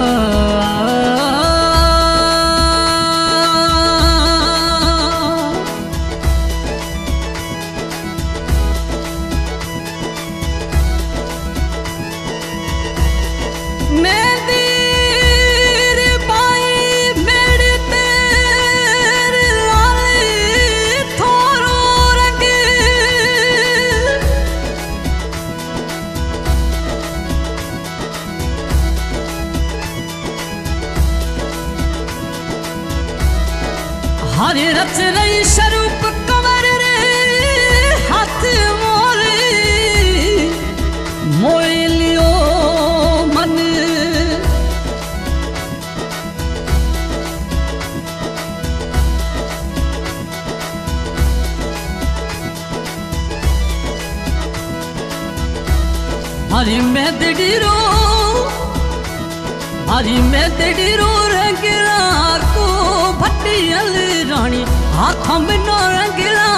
Oh. हरे रच रही स्वरूप कंवर रे हाथ मोरे मोए लियो मन हरी मैं दिड़ीरो हरी मैं दिड़ीरो रंगला को भट्टियल ਢਿੱਲੀ ਅਲੀ ਰਾਣੀ ਆਖਾਂ ਮੈਨੂੰ ਰੰਗਲਾ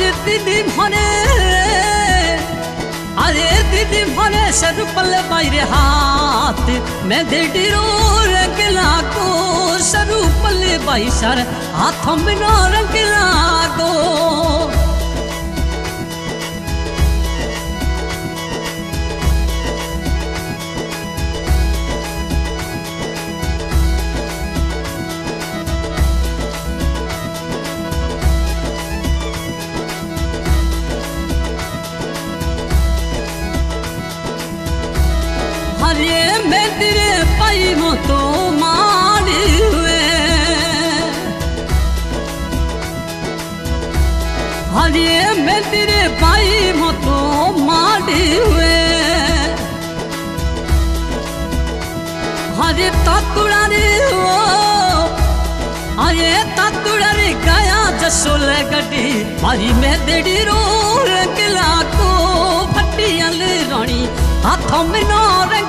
আরে দিদি ভরে আরে দিদি ভরে সর পলে বাইরে হাত মে দিদি রো রঙ্গলা কো সর পলে বাই সর হাথ মিনা রঙ্গলা কো हरे मैं पाई मो तो मारी हरे पाई मो तो मारी हरे तातुड़ा रे ओ अरे तातुड़ा रे गया जसोल गड्डी। मारी मैं देड़ी रो रंगला को फटियल रानी। At home no rank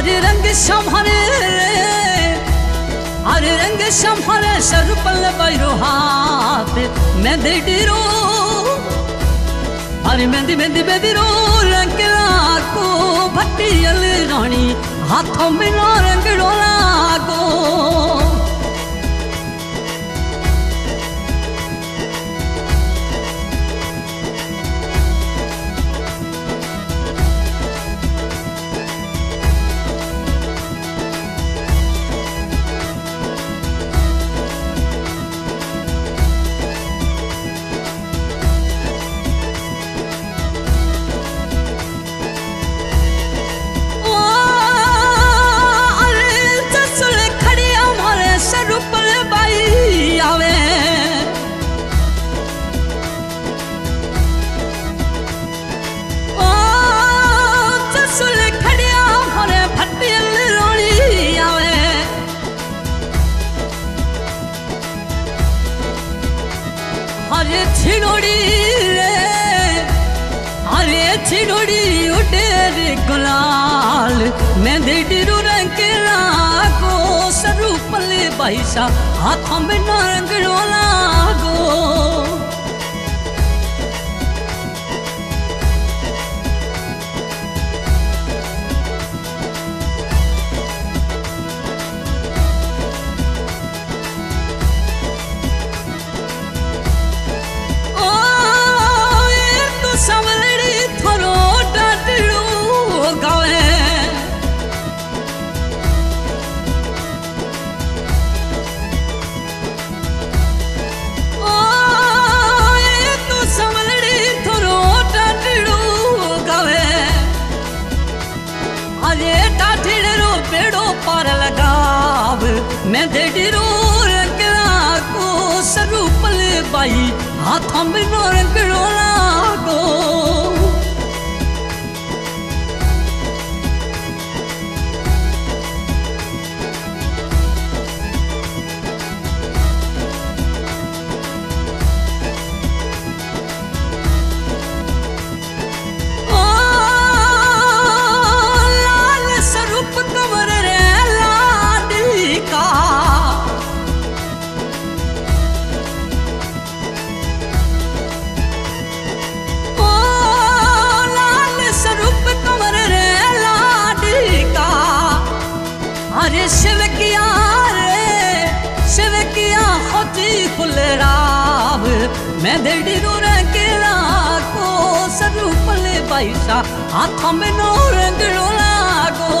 हरे रंग संभरे हरे रंग संभरे सरुपल बैरो हाथ मैं डेडीरो हरे मेहंदी मेहंदी मेहंदी रो रंग लागो भट्टियल रानी हाथों में ना रंग लागो हरे छिड़ोड़ी उड़े रे गुलाल मैं रंग लागो सरू पले बैसा हाथों में रंगड़ो लागो मैं डेडीरो रंगला को सरूपल बाई हाथों में रंगड़ो लागो बैसा हाथों में नो रंगड़ो लागो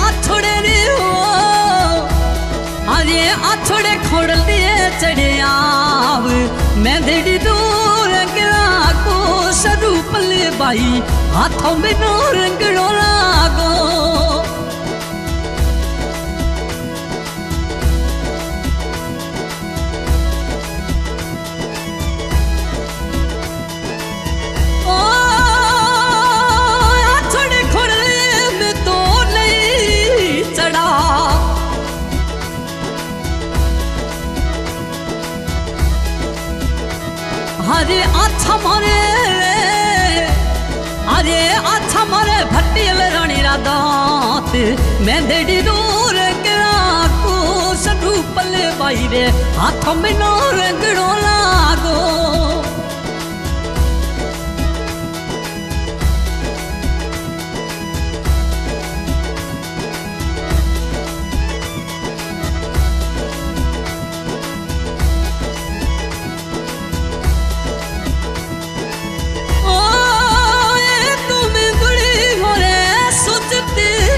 ਆਥੜੇਰੀ ਹੋ ਅਰੇ ਆਥੜੇ ਖੋੜਲੀਏ ਚੜਿਆਵ ਮੈਂ ਦੇੜੀ ਦੂਰ ਗਲਾ ਕੋ ਸਰੂ ਪਲੇ ਬਾਈ। ਹੱਥੋਂ ਮੈਨੂੰ ਰੰਗੜੋ ਲਾਗੋ। अरे अच्छा मारे अरे अच्छा मारे भट्टियल रानी रा दांत। मैं देड़ी दूर गिरा को सडू पल्ले बाई रे। हाथों में नो रंगड़ो लागो।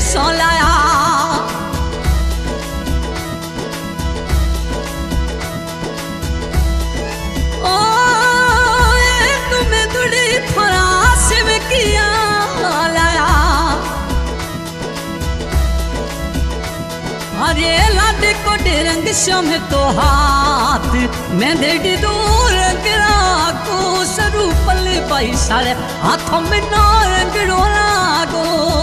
सोलाया। ओ ये तुम गुड़ी थोड़ा किया लाया। अरे, लाडे को रंग श्याम तो हाथ, मैं देड़ी दूर गिरा को स्वरूप ले पाई सारे हाथों में नारंग लागो ओ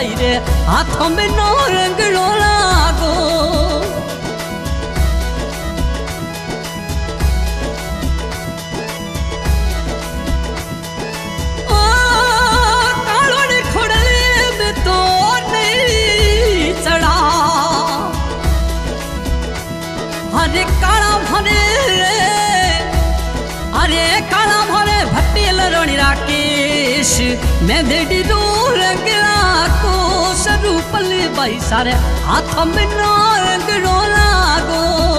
hayre Atom ben o rengül स्वरूप ले बाई सारे हाथों में नारंग लागो ओ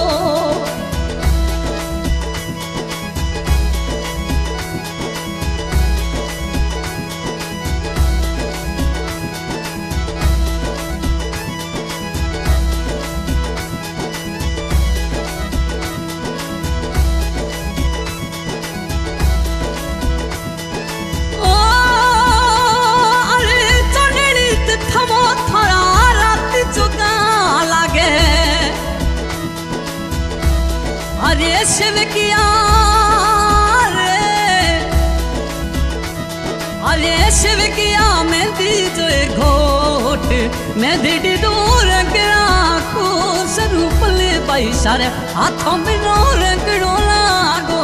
गिरा को स्वरूप ले बाई सारे हाथों में नो रंगड़ो लागो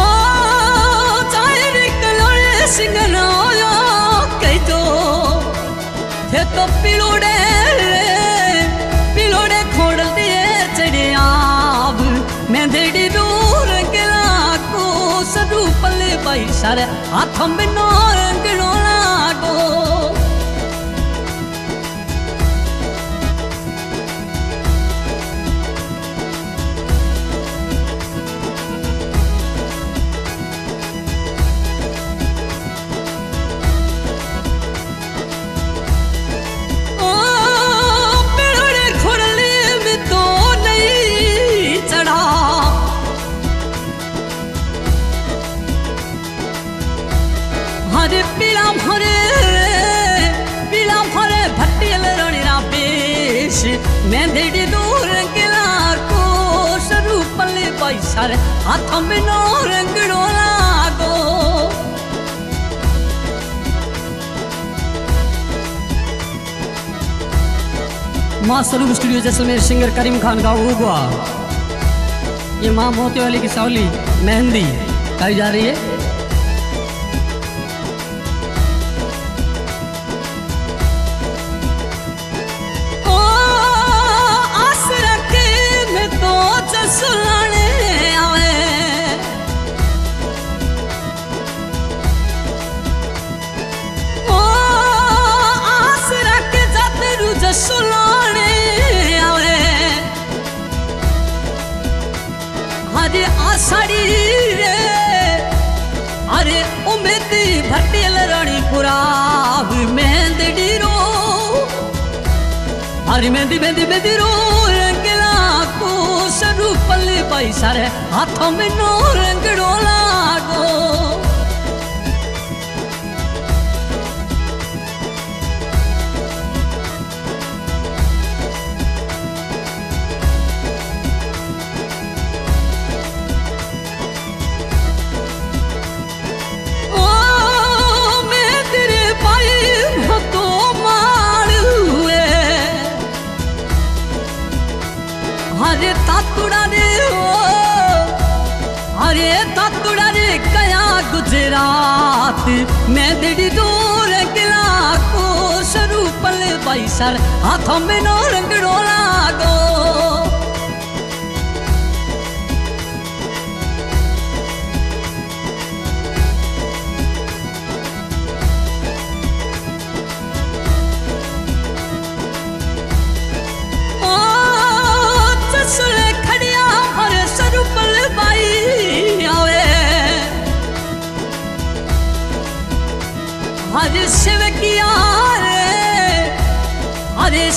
ओ चाइर कलोड़े सिंगरायो कई तो थे तो पिलोड़े पिलोड़े visare Att han benår en glåla हरे पीला पीला भट्टियल मैं दूर को भाई सारे हाथ में नो रंगड़ो लागो। माँ स्वरूप स्टूडियो जैसलमेर सिंगर करीम खान का उगवा। ये माँ मोती वाली की सावली मेहंदी, गाई जा रही है। जसलाने आवे। ओ, आस रख जातरू जसुलाने आवे। हरे आषाढ़ी रे अरे उमेदी भटेल रानी पुराव मेहंदी रो अरे मेहंदी मेहंदी मेहंदी रो પલ્લી પૈસા રે હાથો મીનો રંગડો લાગો हरे तातुड़ा रे, ओ। अरे तातुड़ा रे, कया गुजरात। मैं दिड़ी दूर गिला को सरू पल पैसर हाथों में नो रंगड़ो लागो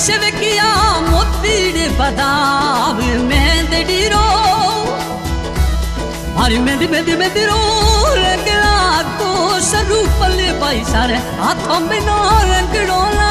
हरे शिव किया मोती रे बदाव मेहंदी रो हरे मेहंदी मेहंदी मेहंदी रो रंगला को सरू पल बाई सारे हाथों में नो रंगड़ो ला